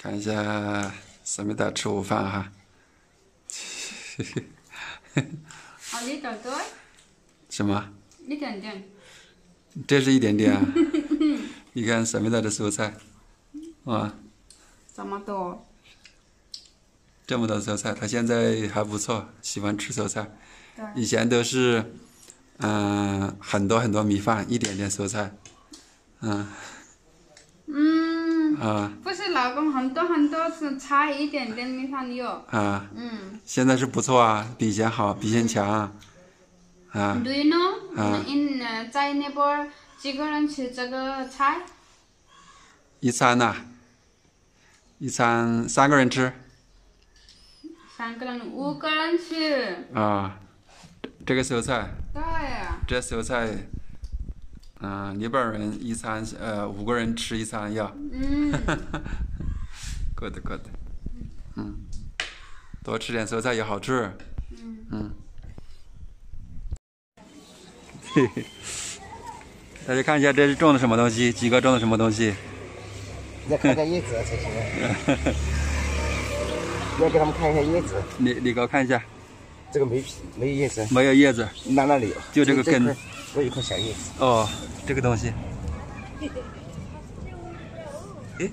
看一下思密达吃午饭哈。啊，一点多，什么？一点点。这是一点点啊。你看思密达的蔬菜，啊，这么多。这么多蔬菜，他现在还不错，喜欢吃蔬菜。对。以前都是，嗯，很多很多米饭，一点点蔬菜，嗯。嗯。啊。不是老公，很多很多是差，一点点没上有。啊。嗯。现在是不错啊，比以前好，比以前强。啊。Do you know? in 在那边几个人吃这个菜？一餐呐，一餐三个人吃。三个人，五个人吃。啊，这个蔬菜。对呀。这蔬菜，嗯，日本人一餐呃五个人吃一餐要。嗯。good good，嗯，多吃点蔬菜有好处。嗯。嗯。嘿嘿，大家看一下这是种的什么东西？几个种的什么东西？你要看看叶子才行。你要给他们看一下叶子。你你给我看一下。这个没皮，没有叶子。没有叶子。那那里有。就这个根。这一块小叶子哦这个东西。哎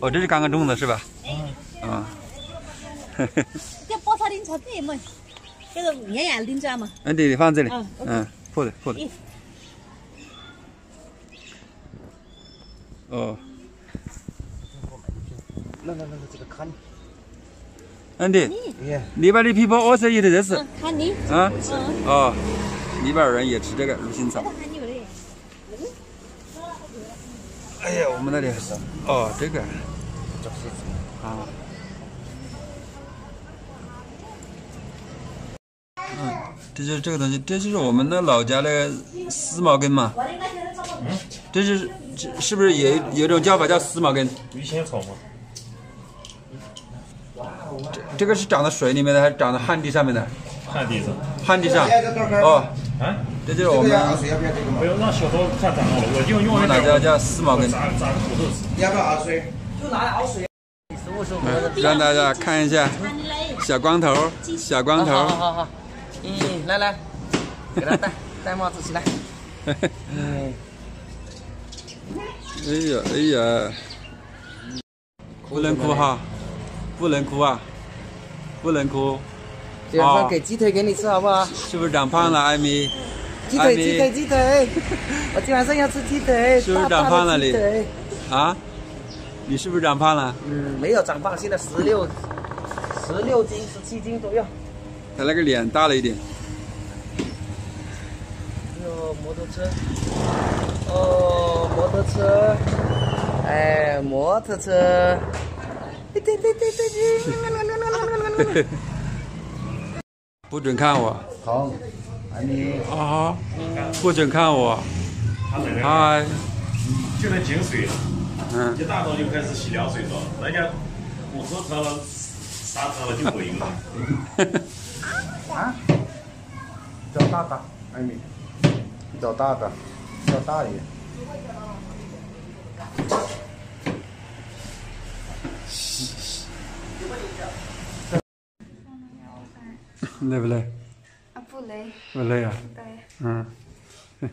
哦这是刚刚种的是吧？嗯嗯 这菠菜林草这么这个绵羊拎着吗？嗯对放这里。嗯嗯破的破的哦。那那那个这个卡你。andyeahneverly 啊哦。里边儿人也吃这个鱼腥草哎呀我们那里还是哦这个。啊。这就是这个东西这就是我们的老家那个丝毛根嘛。嗯这是这是不是有有一种叫法叫丝毛根？鱼腥草嘛这这个是长在水里面的还是长在旱地上面的？旱地上。旱地上。哦。啊？这就是我们。不要让小刀看长了，我用用我们哪叫叫四毛根？扎扎个骨头吃。你要不要熬水？就拿来熬水。让大家看一下小光头，小光头。好好好。嗯，来来，给他戴戴帽子起来。嗯。哎呀哎呀，不能哭哈。不能哭啊，不能哭。今晚上给鸡腿给你吃好不好？是不是长胖了，艾米？鸡腿，鸡腿，鸡腿！我今晚上要吃鸡腿。是不是长胖了你？啊？你是不是长胖了？嗯，没有长胖，现在十六，十六斤，十七斤左右。他那个脸大了一点。哟，摩托车。哦，摩托车。哎，摩托车。对对对对对，不准看我。好，艾米。啊，不准看我。嗨。就能进水。嗯。一大早就开始洗凉水澡，人家火车车了、刹车了就滚了。啊？叫大大，艾米。找大大，叫大爷。累不累？啊，不累。不累啊？对。嗯。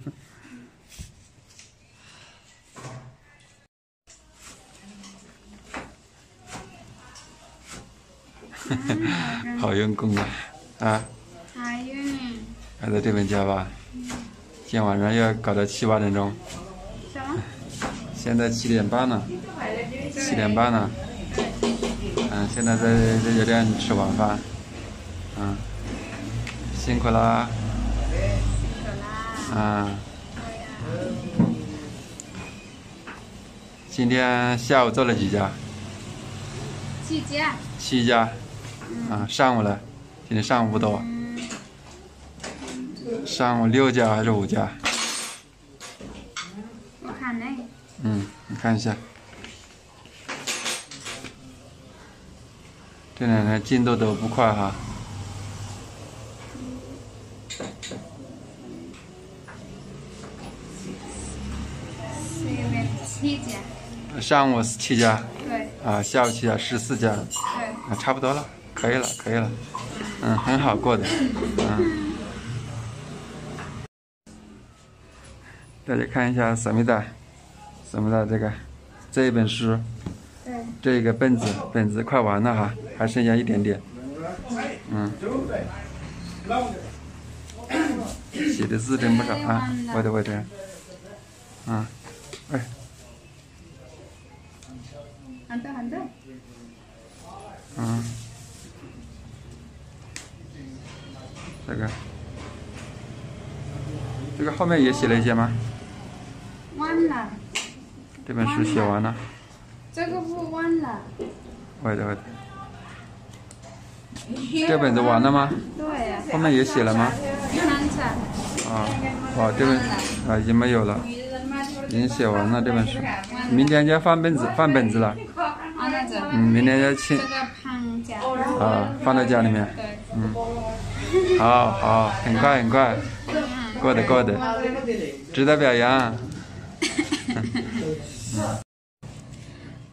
好用功啊！啊。好用。还在这边加吧？今天晚上要搞到七八点钟。什么？现在七点半了。七点半了。嗯，现在在这酒店吃晚饭。嗯，辛苦啦。辛苦啦。嗯。今天下午做了几家？七家。七家。啊，上午了，今天上午不多。上午六家还是五家？我看呢。嗯，你看一下。这两天进度都不快哈。七家。上午是七家。对。啊，下午七家，十四家，对，啊，差不多了，可以了，可以了，嗯，很好过的，嗯。大家看一下什么的，什么的这个这一本书，对，这个本子本子快完了哈，还剩下一点点，嗯，写的字真不少啊，我的我的，嗯，哎，嗯，这个这个后面也写了一些吗？完了，这本书写完了，这个不完了，我的我的，这本子完了吗？对呀，后面也写了吗？啊，哇，这本啊已经没有了，已经写完了这本书，明天就要换本子，换本子了，嗯，明天要请这个胖家，啊，放在家里面，嗯，好好，很快很快，过的过的，值得表扬。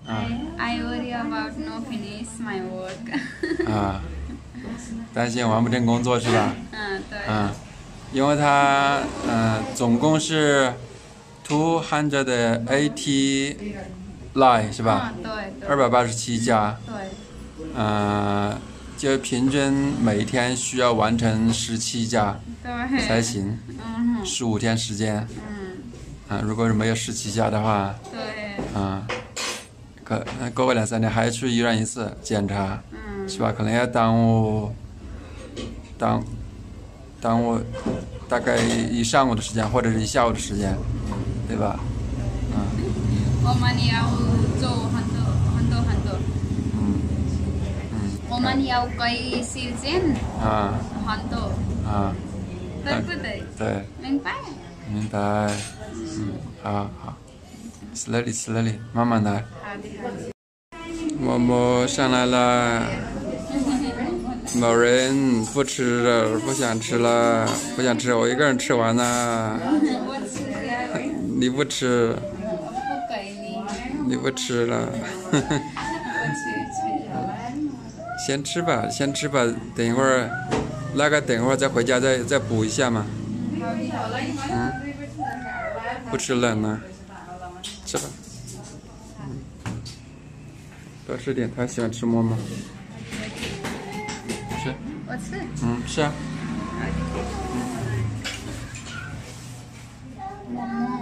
I I worry about no finish my work，啊，担心完不成工作是吧？嗯，对，嗯，因为他嗯、总共是 two hundred eighty line 是吧？嗯，对二百八十七家，对。嗯、就平均每天需要完成十七家才，行，嗯十五天时间。嗯，嗯、如果是没有十七家的话，对，嗯、可那过个两三天还要去医院一次检查，嗯，是吧？可能要耽误，耽耽误大概一上午的时间，或者是一下午的时间，对吧？我们要做很多很多很多，嗯我们要改时间啊很多，啊，对不对？对，明白？明白。嗯，好好，slowly slowly，慢慢来。好的好的。默默上来了，某人不吃了，不想吃了，不想吃，我一个人吃完 了。你不吃，你，不吃了。先吃吧，先吃吧，等一会儿，那个等一会儿再回家再再补一下嘛。嗯，不吃冷了，吃吧。嗯，多吃点，他喜欢吃馍馍。吃，我吃。嗯，吃啊。馍馍。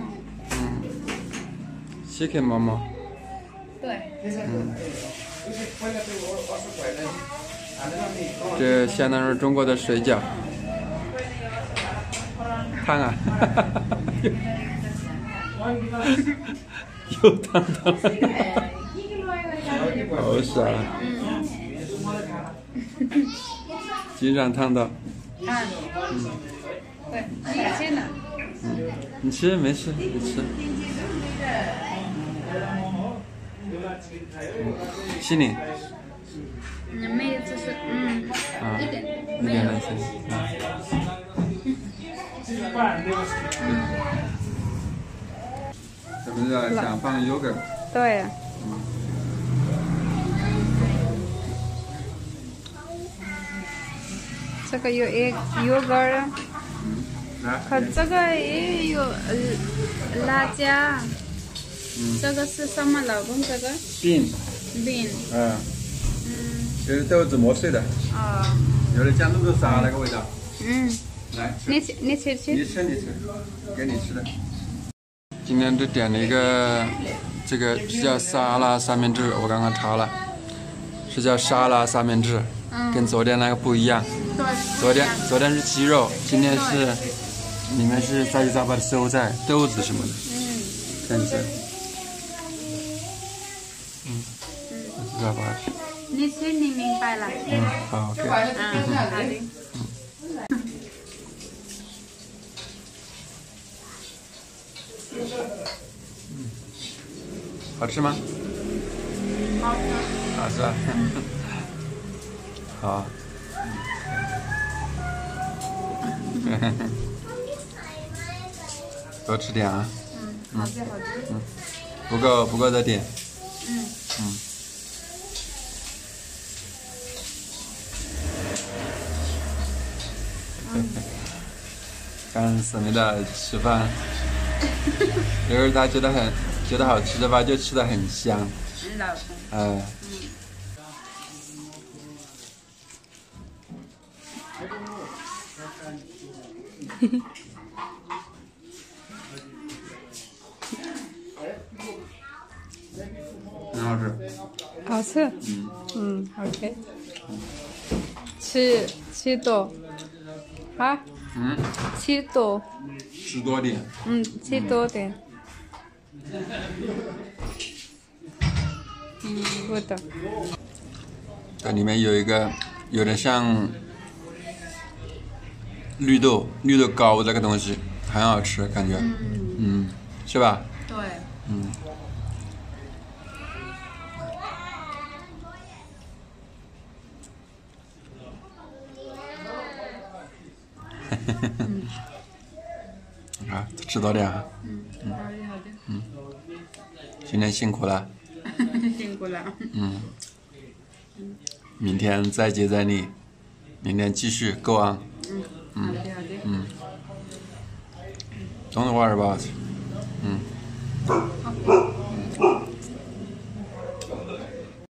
谢谢馍馍。对。这相当于中国的水饺，烫啊！又烫到了，好傻，经常烫到。啊。对，你吃呢？你吃没事，你吃。心里嗯，没有，就是嗯，啊，一点，一点点心里。怎么着？想放 yogurt？对呀。这个有一 yogurt，来，可这个也有呃辣椒。这个是什么老公？这个 bean，bean。嗯，嗯。这是豆子磨碎的，哦。有点像豆豆沙那个味道。嗯，来吃，你吃，你吃你吃。吃你吃，给你吃的。今天就点了一个，这个是叫沙拉三明治，我刚刚查了，是叫沙拉三明治，嗯。跟昨天那个不一样。对。昨天昨天是鸡肉，今天是里面是杂七杂八的蔬菜、豆子什么的，嗯。看一下。你吃，你明白了。嗯，好，OK。嗯，好的。好吃吗？好吃。好吃啊。好。多吃点啊，嗯，好吃好吃。不够不够再点。嗯。嗯。看思密达吃饭，一会儿他觉得很觉得好吃的话，就吃的很香。你老公。哎。很好吃。好吃。嗯。嗯，OK。吃吃多，啊？嗯。七多。十多点。嗯，七多点。嗯，不懂。这里面有一个有点像绿豆绿豆糕这个东西，很好吃，感觉，嗯，是吧？对。嗯。嗯，啊，知道的啊。嗯，好的好的。嗯，今天辛苦了。辛苦了。嗯。嗯，明天再接再厉，明天继续，够啊。嗯，好的好的。嗯。懂的，话嗯不少。嗯。